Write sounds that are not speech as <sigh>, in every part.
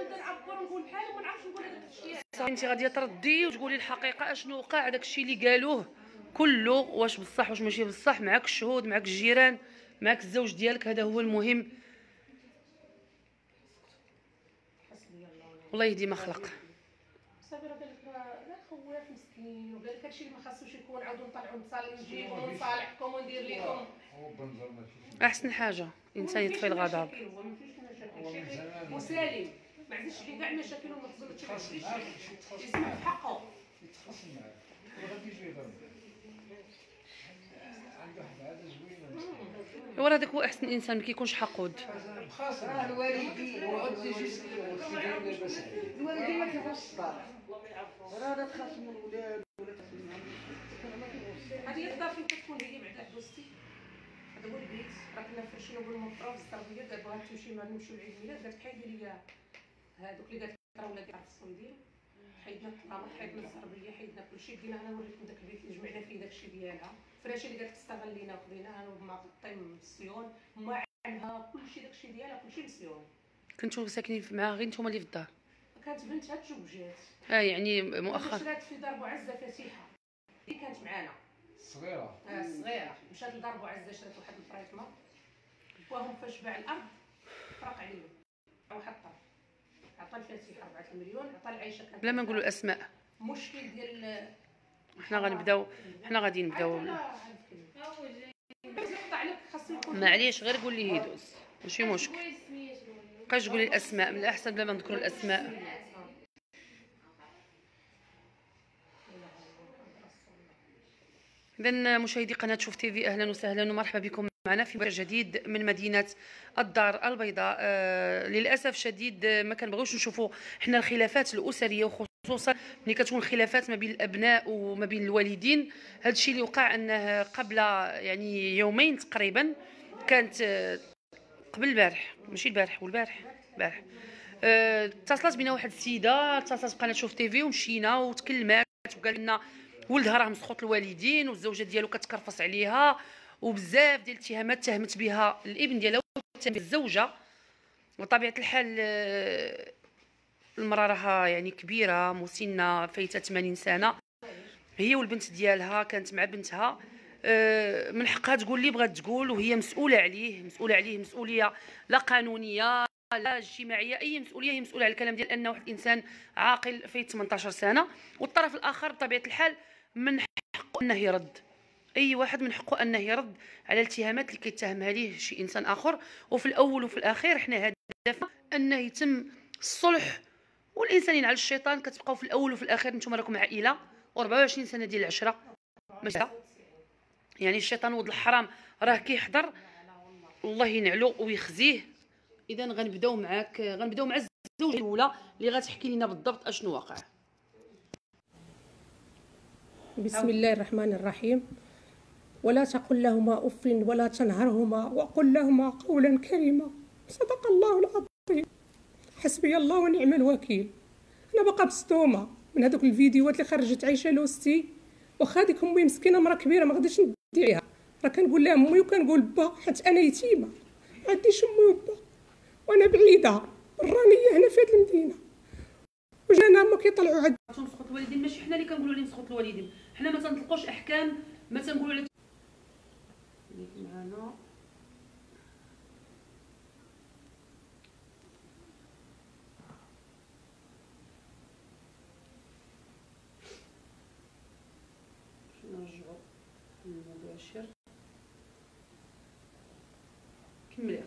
نبدا انت غادي تردي وتقولي الحقيقة اشنو وقع داك الشيء اللي قالوه كله واش بصح واش ماشي بصح معاك الشهود معاك الجيران معاك الزوج ديالك هذا هو المهم. الله يهدي ما خلق. صافي راه قال لك لا خوات مسكين وقال لك هادشي اللي ما خاصوش يكون عاودوا نطلعوا نتصالح نجيكم ونصالحكم وندير لكم أحسن حاجة الانسان يطفي الغضب. مسالم. ما عندوش شي كاع المشاكل وما تظلمش يسمع في حقه. يتخاصم معاك. وغادي يجي يضرب. عنده واحد العاده زوينة. هو راه داك هو أحسن إنسان ما كيكونش حقود. راه الوالدين. الوالدين. ما كيبغوش راه لا الولاد ولا تخاف من هذه هي الدار فين كتكون هي بعدا دوزتي هذا هو البيت. راه كنا فرشنا بالمطرف التربيه قالت بغات تمشي ما نمشيو لعيد الميلاد قالت حيدي لي هذوك اللي قالت راه ولادي عرف الصويدين حيدنا الطلامط حيدنا الزربيه حيدنا كلشي دينا أنا وريتكم داك البيت اللي جمعنا فيه داكشي ديالها. فراشي اللي قالت استغلينا وخديناها أنا وما طيم مسيون ما عنها كلشي داكشي ديالها كلشي مسيون كنتو ساكنين معاها غير نتوما اللي في الدار؟ كانت بنتها تزوجات آه يعني مؤخرا. شرات في دار بوعزه فسيحة. اللي كانت معانا. صغيرة. آه، صغيرة. مشات لدار بوعزه شرات واحد الفريطمه وهم فاش باع الأرض فرق عليهم واحد الطرف عطى الفاتحه 4 المليون عطى العيشه بلا ما نقولوا الأسماء. مشكل ديال حنا غنبداو حنا غادي نبداو. معليش غير قول لي هيدوز. ماشي مشكل. بقاش تقولي الأسماء من الأحسن بلا ما نذكروا الأسماء. اذا مشاهدي قناة شوف تيفي أهلا وسهلا ومرحبا بكم. معنا في برنامج جديد من مدينة الدار البيضاء. آه للأسف شديد ما كنبغيوش نشوفوا حنا الخلافات الأسرية وخصوصا ملي كتكون خلافات ما بين الأبناء وما بين الوالدين. هذا الشيء اللي وقع إنه قبل يعني يومين تقريبا كانت آه، قبل البارح ماشي البارح والبارح البارح. آه، اتصلت بينا واحد السيدة اتصلت بقناة شوف تيفي ومشينا وتكلمات وقال لنا ولدها راه مسخوط الوالدين والزوجة ديالو كتكرفص عليها. وبزاف ديال الاتهامات تهمت بها الابن ديالها وتهمت الزوجه وطبيعة الحال آه، المرأة راها يعني كبيرة مسنة فايتة 80 سنة. هي والبنت ديالها كانت مع بنتها. آه، من حقها تقول اللي بغات تقول وهي مسؤولة عليه مسؤولة عليه مسؤولية لا قانونية لا اجتماعية أي مسؤولية هي مسؤولة على الكلام ديال انه واحد الإنسان عاقل في 18 سنة. والطرف الآخر بطبيعة الحال من حقه أنه يرد. أي واحد من حقه أنه يرد على الاتهامات اللي كيتهمها ليه شي إنسان آخر. وفي الأول وفي الأخير حنا هدفنا أنه يتم الصلح. والإنسانين على الشيطان كتبقاو في الأول وفي الأخير نتوما راكم عائلة. و24 سنة ديال العشرة. ماشي. يعني الشيطان ولد الحرام راه كيحضر. الله ينعلو ويخزيه. إذا غنبداو معاك غنبداو مع الزوجة الأولى اللي غتحكي لنا بالضبط أشنو واقع. بسم الله الرحمن الرحيم. ولا تقل لهما أف ولا تنهرهما وقل لهما قولا كريما. صدق الله العظيم. حسبي الله ونعم الوكيل. أنا باقا مصدومة من هذوك الفيديوهات اللي خرجت عايشة لوستي. واخا هذيك أمي مسكينة مرا كبيرة ما غاديش ندي عليها راه كنقول لها أمي وكنقول با حيت أنا يتيمة. ما عنديش أمي وبا. وأنا بعيدة. برانيه هنا في هذه المدينة. وجانا هما كيطلعوا عاد. مسخوط الوالدين ماشي حنا اللي كنقولوا لهم مسخوط الوالدين. حنا ما تنطلقوش أحكام ما تنقولوا لك معنا نرجعوا للمباشر كملي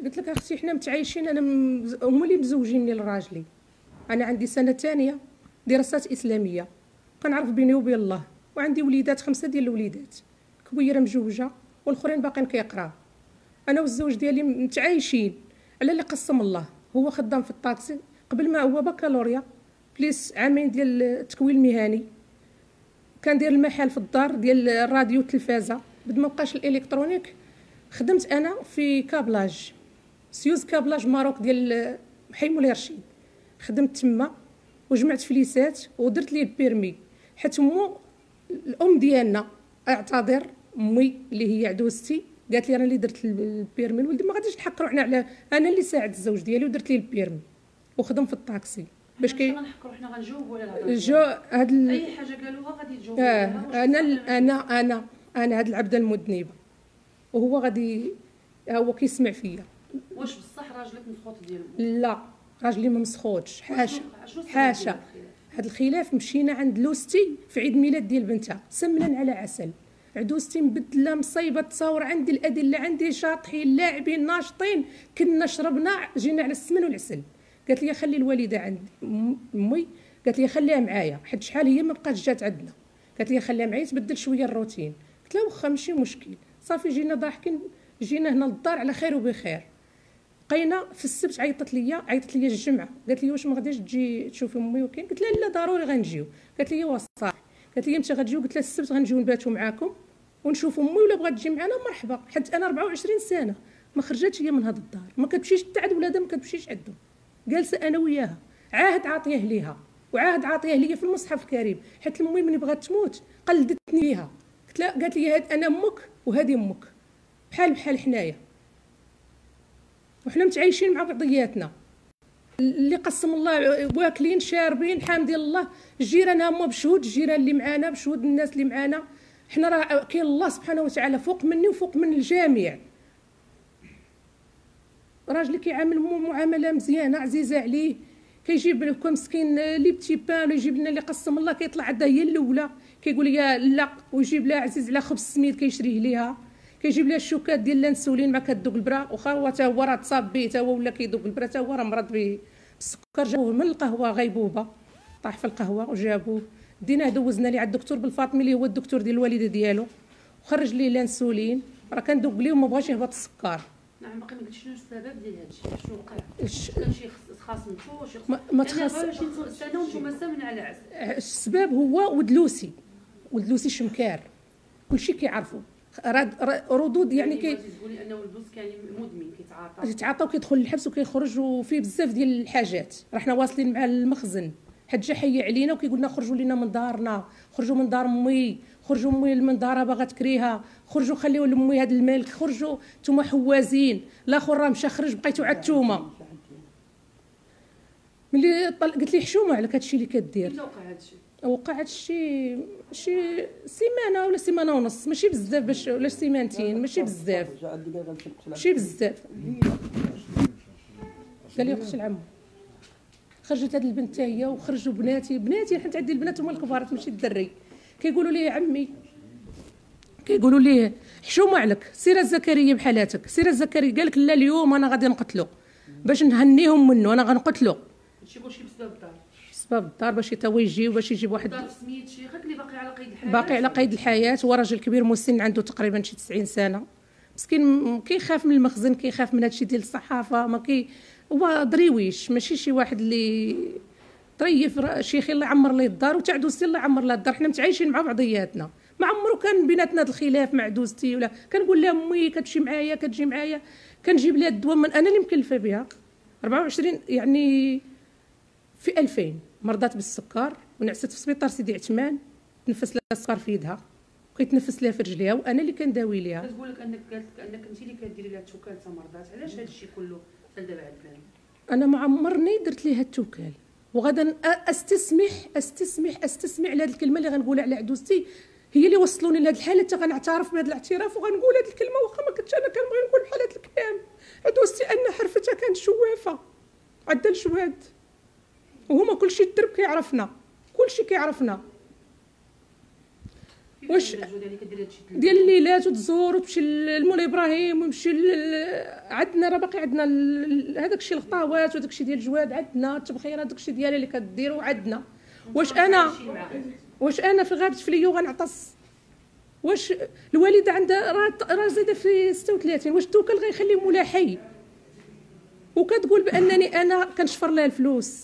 قلت لك أختي حنا متعايشين أنا مز... هما اللي مزوجيني لراجلي. أنا عندي سنة ثانية دراسات إسلامية. كنعرف بيني وبين الله وعندي وليدات خمسة ديال الوليدات. كبيره مجوجة والآخرين باقيين كيقراو أنا والزوج ديالي متعايشين. على اللي قسم الله. هو خدام في الطاكسي. قبل ما هو بكالوريا بليس عامين ديال التكوين المهني. كان داير المحل في الدار ديال الراديو والتلفازة. بد ما بقاش ال électronique خدمت أنا في câblage. SEWS Câblage Maroc ديال حي مولاي رشيد خدمت تما وجمعت فليسات ودرت لي ال permis. حيت مو الأم ديالنا أعتذر. امي اللي هي عكوزتي قالت لي أنا اللي درت ال permis ولدي ما غاديش نحق روحنا على أنا اللي ساعدت الزوج ديالي ودرت ليه ال permis وخدم في الطاكسي. باش كي غنحكروا حنا غنجاوبوا على الهضره جو هاد ال... أي حاجة قالوها غادي تجاوبوا. واش أنا ال- أنا أنا أنا هاد العبده المذنبه وهو غادي هو كيسمع فيا. واش بصح راجلك مسخوط ديالو؟ لا راجلي ما مسخوتش حاشا. حاشا؟ هاد الخلاف مشينا عند لوستي في عيد ميلاد ديال بنتها. سمنا على عسل. عكوزتي مبدله مصيبة تصاور عندي الأدلة عندي شاطحين لاعبين ناشطين. كنا شربنا جينا على السمن والعسل. قالت لي خلي الوالدة عند امي قالت لي خليها معايا. حيت شحال هي ما بقاتش جات عندنا. قالت لي خليها معايا تبدل شوية الروتين. قلت لها واخا ماشي مشكل. صافي جينا ضاحكين جينا هنا للدار على خير وبخير. بقينا في السبت عيطت ليا عيطت ليا الجمعة. قالت لي واش ما غاديش تجي تشوفي أمي وكاين قلت لها لا ضروري غنجيو. قالت لي صح قالت لي متى غتجيو قلت لها السبت غنجيو نباتوا معاكم ونشوفوا أمي ولا بغات تجي معنا مرحبا. حيت أنا 24 سنة ما خرجتش هي من هذا الدار ما كتمشيش حتى عند ولادها ما كتمشيش عندهم. جالسة أنا وياها عاهد عاطيه ليها وعاهد عاطيه ليا في المصحف الكريم حيت امي من بغات تموت قلدتني ليها. قلت لها قالت لي هاد أنا أمك وهذه أمك بحال بحال حنايا. وحنا متعايشين مع بعضياتنا. اللي قسم الله واكلين شاربين حامدين الله. الجيران هما بشهود الجيران اللي معانا بشهود الناس اللي معانا. حنا راه كاين الله سبحانه وتعالى فوق مني وفوق من الجميع. راجلي كيعامل معاملة مزيانة عزيزة عليه. كيجيب لكم مسكين لي بتي بان يجيب لنا اللي قسم الله كيطلع عندها هي الأولى. كيقول لي لا ويجيب لها عزيز على خبز السميد كيشريه ليها. كيجيب لها الشوكات ديال الانسولين ما كتذوق البرا. واخا هو تا هو راه تصاب به تا هو ولا كيذوق البرا تا هو راه مرض به بالسكر جابوه من القهوة غيبوبة. طاح في القهوة وجابوه. ديناه دوزنا ليه على الدكتور بالفاطمي اللي هو الدكتور ديال الوالدة ديالو. وخرج ليه الانسولين راه كندوق ليه وما بغاش يهبط السكر. نعم باقي ما قلتش شنو السبب ديال هذا الشيء؟ شنو وقع؟ كان شي خاصمتو شي ما- يعني تخاص- 24 سنه وأنتم سامن على عسل. السبب هو ولد لوسي. ولد لوسي شمكار. كلشي را- ردود يعني كي بغيتي تقولي أنه البوس كان مدمن كيتعاطى. يتعاطى وكيدخل للحبس وكيخرج وفيه بزاف ديال الحاجات. راه حنا واصلين مع المخزن. حد جا حي علينا وكيقول لنا خرجوا لينا من دارنا. خرجوا من دار أمي. خرجوا أمي من دارها باغا تكريها. خرجوا خليوا لأمي هذا الملك خرجوا نتوما حوازين. الآخر راه مشى خرج بقيتوا عاد نتوما. ملي. قلت لي حشومة على هادشي اللي كدير. وقع هذا الشيء وقع هاد شي شي سيمانه ولا سيمانه ونص ماشي بزاف باش ولا سيمانتين ماشي بزاف ماشي بزاف قال لي أختي العم خرجت هاد البنت حتى هي وخرجوا بناتي بناتي حيت عندي البنات هما الكبار ماشي الدري كيقولوا لي يا عمي كيقولوا لي حشومه عليك سيره زكريا بحالاتك سيره زكريا قال لك لا اليوم أنا غادي نقتلو باش نهنيهم منه أنا غنقتلو كلشي بسبب سبب الدار باش يتا يجي باش يجيب واحد سميت شيخك اللي باقي على قيد الحياة. باقي على قيد الحياة. هو راجل كبير مسن عنده تقريبا شي 90 سنة. مسكين كيخاف من المخزن كيخاف من هادشي ديال الصحافة. ما كي هو ضريويش ماشي شي واحد اللي طريف شيخي الله يعمر ليه الدار وتاع دوستي الله يعمر لها الدار. حنا متعايشين مع بعضياتنا. ما عمرو كان بيناتنا هاد الخلاف مع دوستي ولا كنقول لها أمي كتمشي معايا كتجي معايا. كنجيب لها الدواء من أنا اللي مكلفة بها. 24 يعني في 2000 مرضات بالسكر ونعست في سبيطار سيدي عثمان تنفس لها السكر في يدها وكيتنفس لها في رجليها وأنا اللي كنداوي ليها. كتقول لك أنك قالت لك أنك أنت اللي كديري لها التوكال تاع مرضات علاش هذا الشيء كله حتى دابا عاد أنا ما عمرني درت ليها التوكال وغدا أستسمح أستسمح أستسمع على هذه الكلمة اللي غنقولها على عدوستي هي اللي وصلوني لهذه الحالة حتى غنعترف بهذا الاعتراف وغنقول هذه الكلمة واخا ما كنتش أنا كنبغي نقول بحال هذا الكلام. عدوستي أن حرفتها كانت شوافة عدى الجواد وهما كلشي الدرب كيعرفنا. كلشي كيعرفنا. واش- ديال الليلات وتزور وتمشي لمولاي إبراهيم ويمشي ل- عندنا راه باقي عندنا هذاك الشيء الخطاوات وداك الشيء ديال الجواد عندنا التبخير هذاك الشيء ديالي اللي كديروا عندنا. واش أنا واش أنا في غابة فليو غنعطس واش الوالدة عندها راه راه زايدة في 36 واش التوكل غيخلي مولا حي وكتقول بأنني أنا كنشفر لها الفلوس.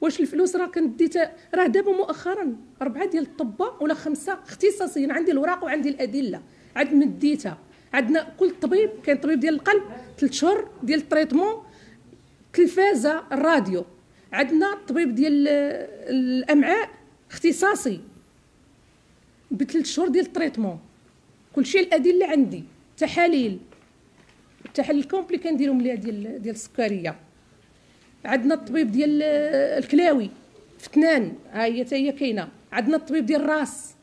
واش الفلوس راه كنت ديتها راه دابا مؤخرا أربعة ديال الطباء ولا خمسة اختصاصيين عندي الوراق وعندي الأدلة. عاد مديتها عندنا كل طبيب كاين طبيب ديال القلب ثلاث شهور ديال التريتمون تلفازة الراديو. عندنا الطبيب ديال الأمعاء اختصاصي بثلاث شهور ديال ال traitement. كلشي الأدلة عندي. تحاليل التحاليل complet كنديرهم ليها ديال ديال السكرية. عندنا الطبيب ديال الكلاوي فتنان ها هي حتى هي كاينة. عندنا الطبيب ديال الراس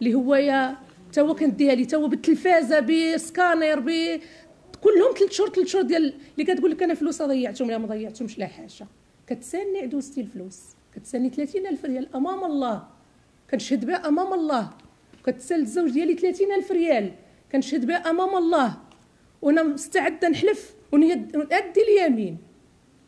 اللي هو يا تا هو كنديها لي تا هو بالتلفازة بسكانر ب كلهم ثلاث شهور ثلاث شهور ديال اللي كتقول لك أنا فلوس ضيعتهم لا ما ضيعتهمش لا حاجة. كتسالني عدوزتي الفلوس. كتسالني 30000 ريال أمام الله. كنشهد بها أمام الله. كتسال الزوج ديالي 30000 ريال. كنشهد بها أمام الله. وأنا مستعدة نحلف ونأدي اليمين.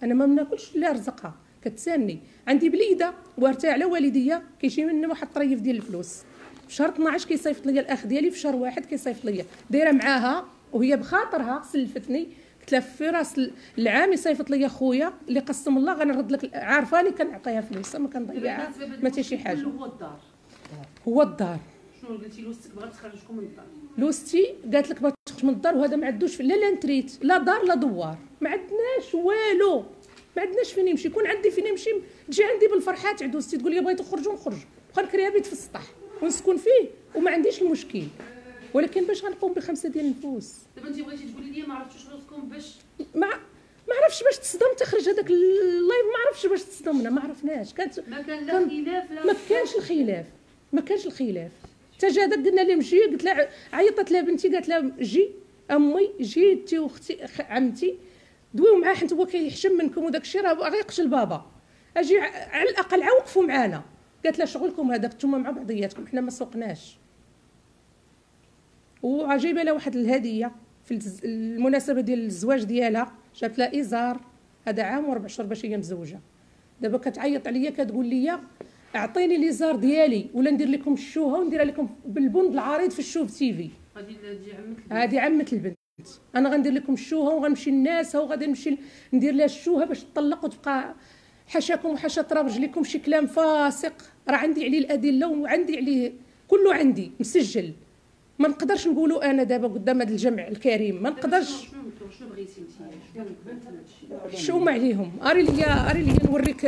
أنا ما بناكلش اللي رزقها. كتسالني. عندي بليدة وارتاح على والديا كيجي منهم واحد الطريف ديال الفلوس. في شهر 12 كيصيفط ليا الأخ ديالي في شهر واحد كيصيفط ليا. دايرة معاها وهي بخاطرها سلفتني. قلت لها في راس العام يصيفط ليا خويا اللي قسم الله غنرد لك عارفاني كنعطيها فلوس ما كنضيعها. ما حتى شي حاجة. هو الدار. هو الدار. شنو قلتي لوستك بغات تخرجكم من الدار؟ لوستي قالت لك ما تخرج من الدار وهذا ما عندوش لا la retraite لا دار لا دوار. ما عندناش والو. ما عندناش فين يمشي. يكون عندي فين نمشي تجي عندي بالفرحات عكوزتي تقول لي بغيت نخرج. ونخرج بقى نكريها بيت في السطح ونسكن فيه وما عنديش المشكل. ولكن باش غنقوم بخمسة ديال النفوس دابا انت بغيتي تقولي لي ما عرفتوش راسكم باش ما ما عرفتش باش تصدم تخرج هذاك ال live. ما عرفتش باش تصدمنا. ما عرفناش. كانت ما كان لا خلاف لا ما كانش الخلاف. ما كانش الخلاف. حتى داك قلنا لها مشي قلت لها عيطت لها بنتي قالت لها جي أمي جي أنتي وأختي عمتي. دويو معاه حيت هو كيحشم منكم وداك الشيء راه باغي يقتل بابا. أجي على الأقل عوقفوا معانا. قالت لها شغلكم هذاك نتوما مع بعضياتكم حنا ما سوقناش. وجايبه لها واحد الهدية في المناسبة ديال الزواج ديالها. جابت لها إزار. هذا عام وربع شهور باش هي مزوجة. دابا كتعيط عليا كتقول لي اعطيني ليزار ديالي ولا ندير لكم الشوهة ونديرها لكم بالبند العريض في الشوف تيفي غادي تجي عمك هذه عمه البنت. أنا غندير لكم الشوهة وغنمشي لناسها وغادي نمشي ندير لها الشوهة باش تطلق وتبقى حاشاكم وحاشا تراب رجليكم شي كلام فاسق. راه عندي عليه الأدلة وعندي عليه كله عندي مسجل. ما نقدرش نقولوا أنا دابا قدام هذا الجمع الكريم. ما نقدرش. شنو شنو بغيتي انت؟ شوم عليهم. أري لي أري لي نوريك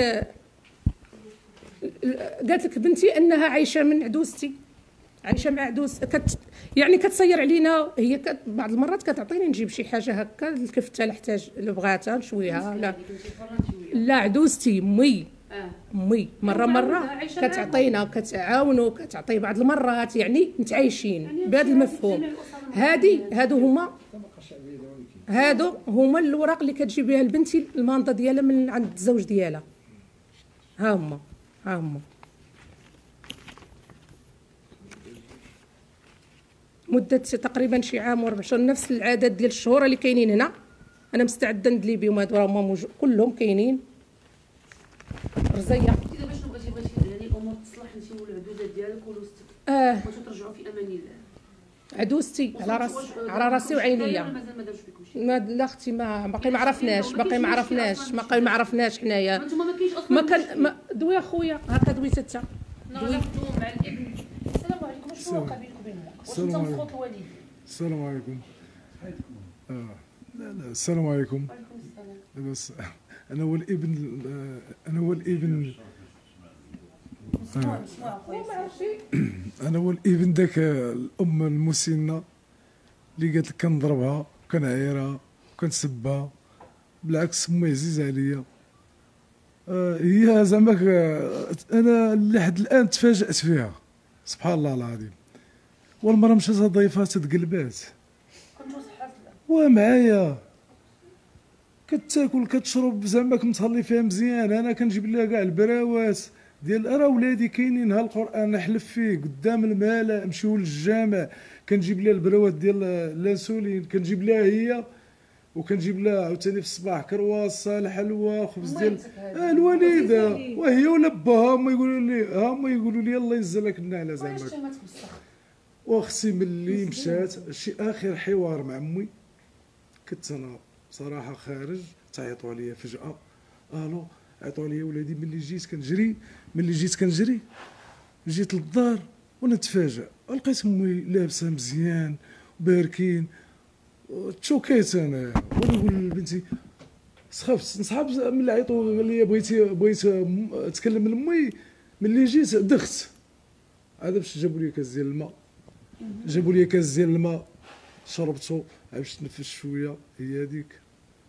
قالت لك بنتي إنها عايشة من عدوزتي عايشة مع عدوز كت يعني كتصير علينا هي كت بعض المرات كتعطيني نجيب شي حاجة هكا الكفتة اللي احتاج اللي بغاتها نشويها لا. لا عدوزتي مي. آه. مي. مرة مرة كتعطينا كتعاونوا كتعطي بعض المرات يعني متعايشين بهذا المفهوم. هادي هادو هما هادو هما الوراق اللي كتجيب بها لبنتي المانطه ديالها من عند الزوج ديالها. ها هما. هما مدة تقريبا شي عام وربع. شهور نفس العدد ديال الشهور اللي كاينين هنا. أنا مستعدة ندلي بهم هادو راه هما موجو- كلهم كاينين. رزية. انت دابا شنو بغيتي بغيتي يعني الأمور تصلح انت والعدوده ديالك ولوستك آه. بغيتو ترجعوا في أمان الله. عدوزتي على راسي على راسي وعينيا. ما لا أختي ما باقي ما عرفناش باقي ما عرفناش باقي ما عرفناش حنايا. ما كان ما دوي اخويا هكا دويت انت نعرفوا مع الابن السلام عليكم. شنو. وقع بينكم وبين واش السلام انت عليكم. مفروض الوالد السلام عليكم. آه. لا لا السلام عليكم. وعليكم السلام. بس أنا هو الإبن أنا هو الإبن. <clears throat> أنا هو الإبن داك الأم المسنة اللي قالت لك كنضربها وكنعايرها وكنسبها بالعكس أمي عزيزة عليا. هي زعما أنا لحد الان تفاجات فيها. سبحان الله العظيم. والمرأة مشات ضيفات تقلبات ومعايا. كتاكل كتشرب زعما كنتهلي فيها مزيان. أنا كنجيب لها كاع البراوات ديال راه ولادي كاينين. ها القرآن نحلف فيه قدام الملا نمشيو للجامع. كنجيب لها البراوات ديال الانسولين كنجيب لها هي وكنجيب لها عاوتاني في الصباح كرواسه الحلوى خبز ديال آه الوالدة. وهي ولا باها هما يقولوا لي هما يقولوا لي الله يجزلك النعله زعما واختي ملي مشات شي آخر حوار مع أمي. كنت أنا بصراحه خارج تعيطوا عليا فجأة. ألو عيطوا عليا ولادي ملي جيت كنجري ملي جيت كنجري جيت للدار وأنا تفاجأ لقيت أمي لابسة مزيان باركين تشوكيت أنا وأنا نقول لبنتي سخفت نصحاب ملي عيطوا قال لي بغيتي بغيت تكلم لامي ملي جيت دخت. هذا باش جابوا لي كاس ديال الماء. جابوا لي كاس ديال الماء. شربتو باش تنفس شوية. هي هذيك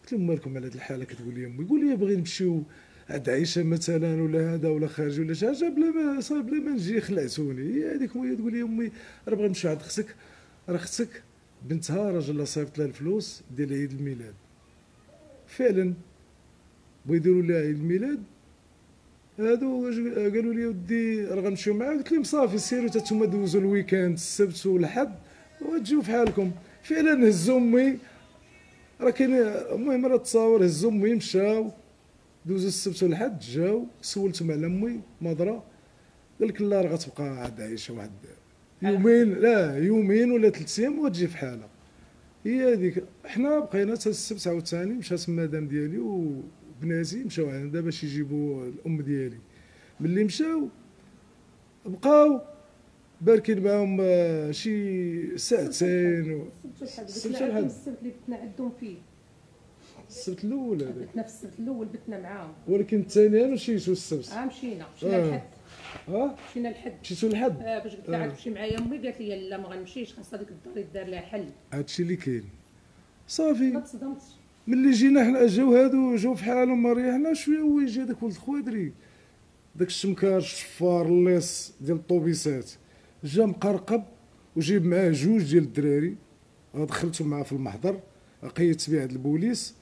قلت لهم مالكم على هذه الحالة كتقول لي أمي. يقول لي باغي نمشيو عند عائشة مثلا ولا هذا ولا خارج ولا شي حاجة بلا ما بلا ما نجي خلعتوني. هي هذيك وهي تقول لي أمي راه بغي نمشيو عند أختك راه أختك بنتها راجل الله صيفط لها الفلوس ديال عيد الميلاد. فعلا بغا يديروا لها عيد الميلاد هادو قالوا لي ودي راه غنمشيو معاك. قلت لهم صافي سيروا حتى نتوما دوزوا ال week-end السبت والحد وتجيو في حالكم فعلا هزوا أمي راه كاين المهم راه تصاور هزوا أمي مشاو دوزوا السبت والحد جاو سولتهم على أمي مضرة. قال لك لا راه غتبقى عاد عايشة واحد يومين لا يومين ولا ثلاث أيام وتجي في حالها هي هذيك حنا بقينا حتى السبت عاوتاني مشات المدام ديالي وبناتي مشاو عندها باش يجيبوا الأم ديالي. ملي مشاو بقاو باركين معاهم آه، شي ساعتين و- السبت. الحد السبت اللي بتنا عندهم فيه. السبت الأول هذاك. بتنا في السبت الأول بتنا معاهم. ولكن الثاني أنا مشيتو السبت. آه مشينا مشينا آه. ها؟ مشينا لحد مشيتو لحد آه باش قلت لها آه. عاد تمشي معايا أمي قالت لي لا ما غنمشيش خاص هذيك الدار يدار لها حل. هادشي اللي كاين. ما صافي تصدمتش. ملي جينا حنا جاو هادو جاو في حالهم ما ريحنا شوية هو يجي هذاك ولد خوادري داك الشمكار الشفار الليص ديال الطوبيسات. جا مقرقب وجيب معاه جوج ديال الدراري. آه، دخلتهم معاه في المحضر قيدت بيه عند البوليس.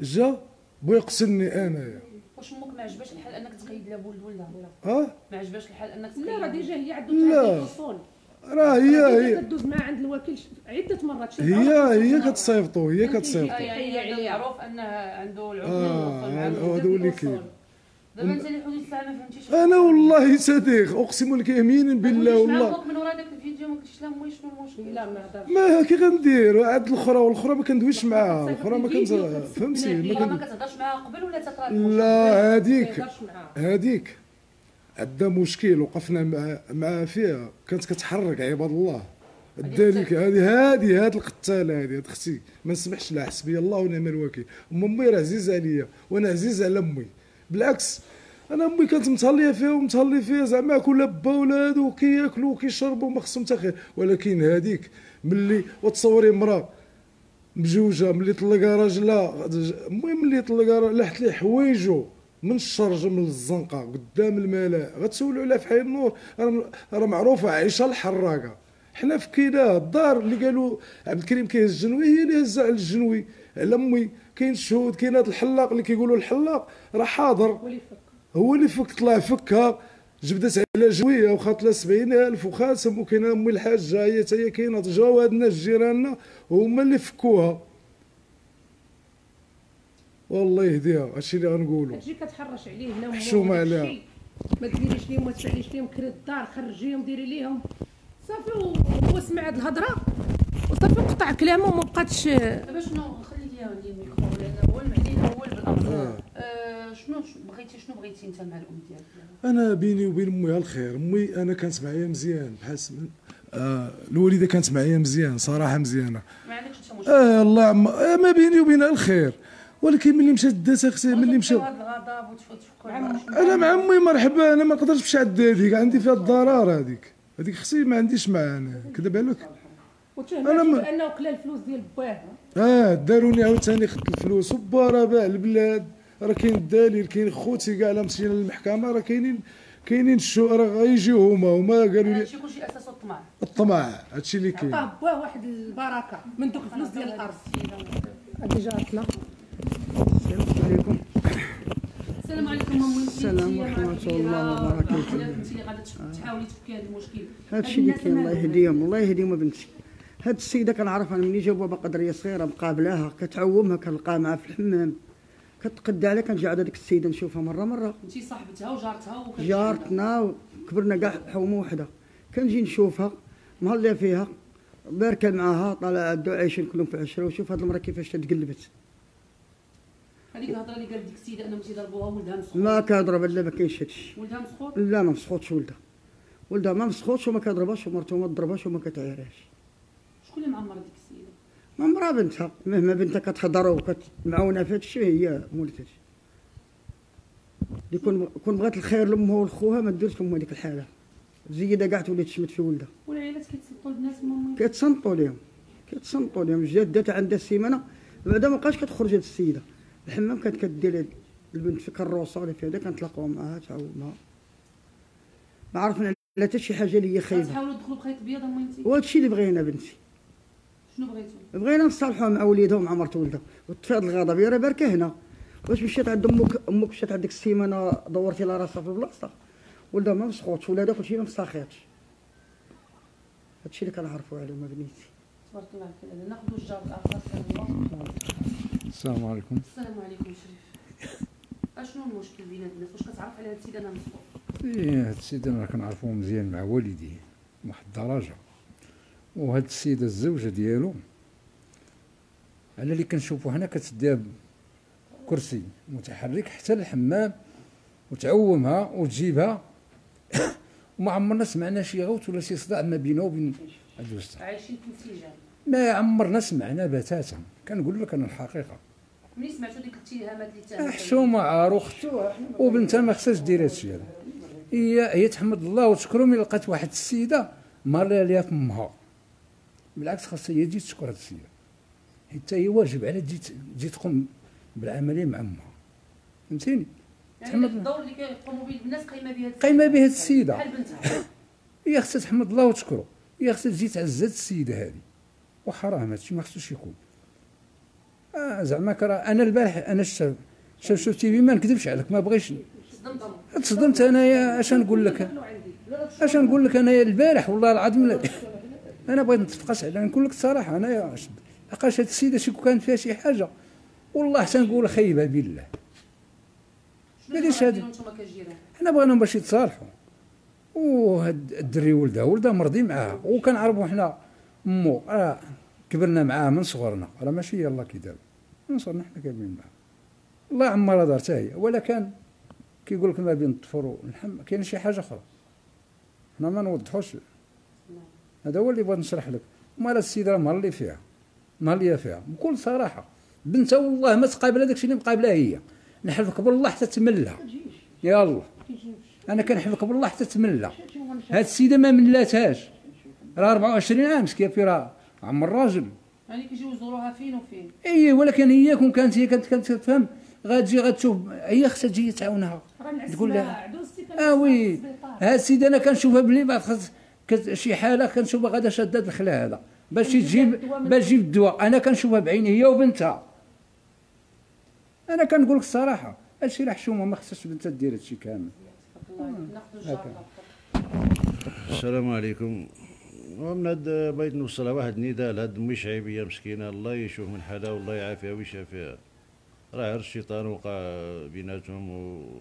جا بغا يقتلني أنايا. واش أمك ما عجباش الحال أنك تقيد لها بولد ولدها آه ما عجباش الحال أنك تقيد لا راه déjà هي عندو لا. تعدي الاصول راه هي هي كدوز معاه عند الوكيل عدة مرات. هي هي كتصيفطو هي كتصيفطو. يعني. معروف أنه عنده العقل آه، والوصل مع دابا انت اللي حدود الساعة ما فهمتيش أنا والله صديق أقسم لك يمينا بالله والله. من ورا داك الفيديو ما كنتش لا شنو المشكل. لا ما هضرش ما كي غندير عاد الأخرى والأخرى ما كندويش معاها الأخرى ما كتسب فهمتي. ما. كتهضرش معاها قبل ولا تقرا لا هذيك ما يهضرش معاها. هذيك عندها مشكل وقفنا مع معها فيها. كانت كتحرك عباد الله. ذلك هذه هذه هذه القتاله هذه أختي. ما نسمحش لها حسبي الله ونعم الوكيل. أم أمي راه عزيزة عليا وأنا عزيز على أمي. بالعكس أنا أمي كانت متهلية فيها ومتهلي فيها زعما كل با ولادو كياكلوا وكيشربوا ما خصهم حتى خير. ولكن هذيك ملي وتصوري امراه مجوجة ملي طلقها راجلها المهم ملي طلقها لاحت ليه حوايجو من الشرج من الزنقة قدام الملاء. غتسولوا عليها في حي النور راه معروفة عايشة الحراقة. حنا فكيناه الدار اللي قالوا عبد الكريم كيهز الجنوي هي اللي هزها على الجنوي على أمي. كاين الشهود كاين هذا الحلاق اللي كيقولوا الحلاق راه حاضر. هو اللي فك. طلع فكها جبدت على جوية وخاط لها 70000 وخاتم وكاين أمي الحاجة هي حتى هي كاينة جاو هاد الناس جيراننا هما اللي فكوها. والله يهديها هادشي اللي غنقولوا تجي كتحرش عليه هنا وداك عليها. ما ديريش ليهم ما تسأليش ليهم كري الدار خرجيهم ديري ليهم. صافي وهو سمع هاد الهضرة. وصافي وقطع كلامه وما بقاتش دابا شنو؟ خلي لي عندي الميكرو. الأول بالامر آه. شنو بغيتي شنو بغيتي انت مع الام ديالك أنا بيني وبين أمي الخير. أمي أنا كانت معايا مزيان بحال آه الوالدة كانت معايا مزيان صراحة مزيانة. ما عندكش انت مشكل آه الله عم آه ما بيني وبينها الخير. ولكن ملي مشات دات أختي ملي مشاو أنا مع أمي مرحبا أنا ما نقدرش نمشي عند هذيك عندي فيها الضرر هذيك. هذيك أختي ما عنديش معاها أنا كذب عليك. ما- بأنه كلا الفلوس ديال باه آه داروني عاوتاني خدت الفلوس. وبا راه باع البلاد. راه كاين الدليل كاين خوتي كاع لا مشينا للمحكمة. راه كاينين كاينين الشو راه غيجيو هما. هما قالوا لي هادشي كلشي اساسه الطمع. الطمع. هادشي اللي كاين. عطاه باه واحد البركة من دوك الفلوس ديال الأرض. هادي جاتنا السلام عليكم السلام عليكم مامي السلام ورحمة الله وبركاته. أنت اللي غادا تحاولي تفكي هذا المشكل. هذا الشيء اللي كاين الله يهديهم الله يهديهم بنتي. هاد السيدة كنعرفها أنا ملي جاوبها بقدريه صغيره مقابلاها كتعومها كنلقاها معها في الحمام. كتقد عليها كنجي عاد هذيك السيدة نشوفها مرة مرة. انت صاحبتها وجارتها جارتنا وكبرنا كاع حومة وحدة. كنجي نشوفها مهليه فيها باركة معاها طالع عدو عايشين كلهم في عشرة وشوف هاد المرأة كيفاش تقلبت هذيك الهضرة اللي قالت ديك السيدة انهم تيضربوها ولدها مسخوط ما كضرب لا ما كاينش هادشي ولدها مسخوط لا ما مسخوطش ولدها. ولدها ما مسخوطش وما كضربهاش ومرته ما تضربهاش وما كتعيرهاش. شكون اللي معمر ديك السيدة؟ ما مرا بنتها مهما بنتها كتهضر وكتمعونها في هادشي هي مولت هادشي اللي كون كون بغات الخير لأمها ولخوها ما ديرش لأمها ديك الحالة. زيدة كاع تولي تشمت في ولدها. والعائلات كيتصنتوا البنات مامي كيتصنتوا ليهم. كيتصنتوا لهم الجاده عندها السيمانة بعدا ما بقاش كتخرج هاد السيدة. الحمام كانت كدير البنت في كروسة ولا في هذا كنتلاقاو معاها تعاونها ما عرفنا لا حتى شي حاجة اللي هي خايبة. تحاولوا تدخلوا بخيط ابيض وهذا الشيء اللي بغينا بنتي. شنو بغيتوا بغينا نصالحوا مع وليدها ومع مرت ولدها وتفاد الغضب يا راه باركه هنا. واش مشيت عند أمك؟ أمك مشات عندك السيمانة دورتي لها راسها في بلاصتها. ولدها ما مسخوتش ولادها كلشي ما مساخيتش. هادشي اللي كنعرفوا عليه ما بنيتي. تبارك الله عليك. ناخذوا الجار الآخر السلام عليكم. السلام عليكم شريف. أشنو المشكل بين الناس واش كتعرف على هاد السيد أنا مسخوط؟ إيه هاد السيد أنا كنعرفوه مزيان مع والديه واحد الدرجه وهاد السيدة الزوجة ديالو على اللي كنشوفو هنا كتديها كرسي متحرك حتى للحمام وتعومها وتجيبها. <coughs> وما عمرنا سمعنا شي غوت ولا شي صداع ما بينه وبين عجوزتها عايشين في انسجام ما عمرنا سمعنا بتاتا. كنقول لك أنا الحقيقة. ملي سمعتوا ديك الاتهامات اللي تهمت حشومه عار اخت وبنتها ما خصهاش دير هادشي هذا هي هي تحمد الله وتشكرو ملي لقات واحد السيدة مالها ليها في أمها. بالعكس خاصها هي تجي تشكر هاد السيده حتى هي واجب عليها تجي تجي تقوم بالعملية مع أمها. فهمتيني؟ يعني الدور اللي كيقوموا به الناس قايمة به قايمة به هاد السيدة. بحال بنتها. هي خصها تحمد الله وتشكرو هي خصها تجي تعزز هاد السيدة هادي وحرام هادشي ما خصوش يكون آه زعما كرا أنا البارح أنا شفت شفت تي في ما نكذبش عليك ما بغيتش صدمت. تصدمت أنايا أش نقول لك؟ <laughs> أش نقول لك أنايا البارح والله العظيم أنا بغيت نتفقس على نقول لك الصراحة انايا لقاش هاد السيدة شي كانت فيها شي حاجة والله حتى نقول خيبه بالله. ما ديرش حنا بغيناهم باش يتصالحوا. وهاد الدري ولدها ولدها مرضي معاها. وكنعرفوا حنا امو راه كبرنا معاه من صغرنا. راه ماشي يلا كي دابا من صغرنا حنا كابرين معاه الله عمرها دارتها هي. ولا كان كيقول لك ما بين الطفل واللحم كاين شي حاجة أخرى. حنا ما نوضحوش. هذا هو اللي بغيت نشرح لك. مال السيده راه مهلي فيها مهليه فيها. بكل صراحة بنتها والله ما تقابل هذاك الشيء اللي مقابلها هي. نحلفك بالله حتى تملها. الله أنا كنحلفك بالله حتى تملها. هاد السيدة ما ملاتهاش. راه 24 عام مسكيه في راه عم الراجل يعني كيجيو يزوروها فين وفين؟ إي ولكن هي كون كانت هي كانت كانت تفهم. غتجي غتشوف هي خصها تجي تعاونها. تقول لها. آه وي. هاد السيدة أنا كنشوفها بلي بعد خاص كت- شي حالة كنشوفها غادا شادة الخلا هذا. باش تجيب باش تجيب الدواء. أنا كنشوفها بعيني هي وبنتها. أنا كنقول لك الصراحة هادشي راه حشومه ما خصهاش بنتها دير هادشي كامل. السلام عليكم. ومن هاد بغيت نوصلها واحد النداء لهاد امي شعيبيه مسكينة. الله يشوف من حالها والله يعافيها ويشافيها. راه الشيطان وقع بيناتهم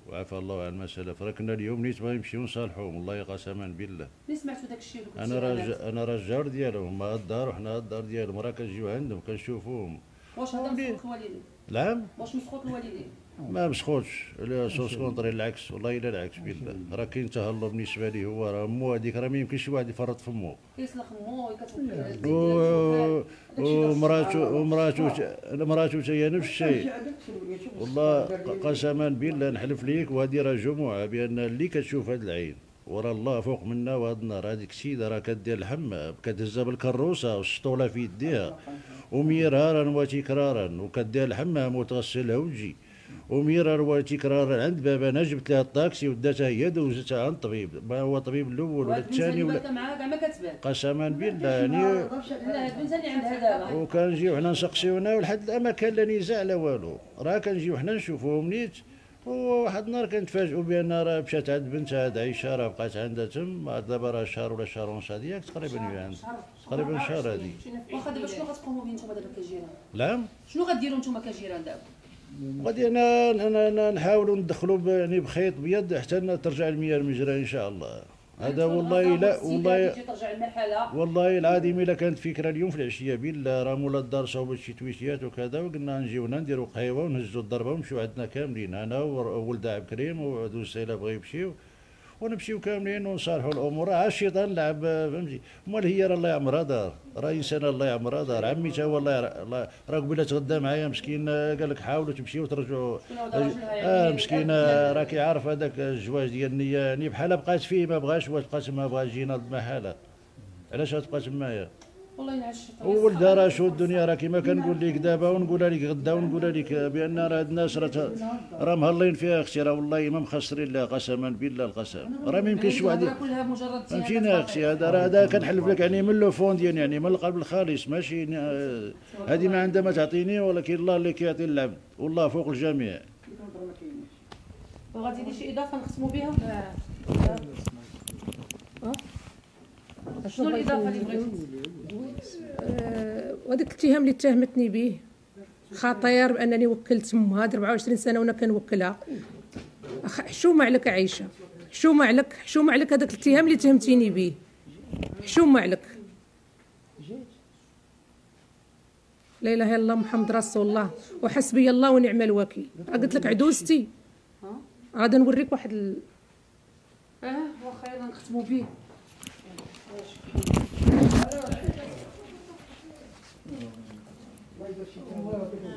وعفى الله عن ما سلف راه كنا اليوم نيت بغا نمشيو نصالحوهم والله قسما بالله. ملي سمعتوا داك الشيء أنا راه أنا راه الجار ديالهم هما الدار وحنا الدار ديالهم راه كنجيو عندهم كنشوفوهم. واش مسخوط الوالدين نعم؟ واش مسخوط الوالدين؟ ما مسخوتش. لا سوس كونطري العكس. والله إلا العكس بالله. راه كاين تهلا بالنسبة ليه هو راه مو هذيك راه ما يمكنش واحد يفرط في مو كيسلخ مو كتوكل و- ومراتو ومراتو مراتو حتى هي نفس الشيء. والله قسما بالله نحلف ليك وهذه راه جمعة بأن اللي كتشوف هاد العين ورا الله فوق منا وهاد النار هذيك السيده راه كدير الحمام كتهزها بالكروسة والسطوله في يديها ومرارا وتكرارا وكدير الحمام وتغسلها وتجي ومرارا وتكرارا عند بابا جبت لها الطاكسي وداتها هي دوزتها عند الطبيب ما هو الطبيب الأول ولا الثاني ولا قسما بالله يعني وكنجيو حنا نسقسيونا ولحد الآن ما كان لا نزاع لا والو. راه كنجيو حنا نشوفوهم نيت. وواحد النهار كنتفاجئوا بأن راه مشات عند بنتها هاد عيشه راه بقات عندها تم. دابا راه شهر ولا شهر ونص ياك تقريبا عندها. تقريبا شهر. هادي واخا دابا شنو غتقوموا به نتوما دابا كجيران؟ نعم؟ شنو غديروا نتوما كجيران دابا؟ غادي أنا نحاولوا ندخلوا يعني بخيط بيد حتى ترجع المياه المجرى إن شاء الله. هذا والله لا والله والله العظيم إلا كانت فكرة اليوم في العشية بالله راه مولا الدار صوبت شي تويشيات وكذا وقلنا نجيو هنا نديروا قهيوة ونهزوا الضربة ونمشيو عندنا كاملين أنا وولد عبد الكريم وعدو السيله بغا يمشيو. ونمشيو كاملين ونصالحوا الأمور. عا الشيطان لعب فهمتي؟ أمال هي راه الله يعمرها دار. راه انسانه الله يعمرها دار. عمي تا هو الله راه قبيله تغدى معايا مسكين قال لك حاولوا تمشيو وترجعوا آه مسكينه راه كيعرف هذاك الزواج ديال النية. يعني بحال بقات فيه ما بغاش واش بقات ما بغاش جينا المحاله علاش غتبقى تمايا والله ينعش وولدها راه شو الدنيا راه كيما كنقول لك دابا ونقولها لك غدا ونقولها لك بأن راه هاد الناس راه راه مهلين فيها أختي راه والله ما مخسرين لها قسما بالله القسم. راه ما يمكنش واحد فهمتينا أختي هذا راه هذا كنحلف لك يعني من لو فون ديال يعني من القلب الخالص ماشي آه، هذه ما عندها ما تعطيني ولكن الله اللي كيعطي العبد والله فوق الجميع. وغادي شي إضافة نختموا بها؟ شنو الإضافة اللي بغيتي؟ وهذاك الاتهام اللي اتهمتني به خطير بأنني وكلت امها هاد 24 سنة وأنا كنوكلها. حشومه عليك عايشة؟ حشومه عليك؟ حشومه عليك هذاك الاتهام اللي اتهمتيني به؟ حشومه عليك؟ لا إله إلا الله محمد رسول الله. وحسبي الله ونعم الوكيل. قلت لك عدوزتي غادي نوريك واحد ال... أه واخا يلا 毎年、お前は結構、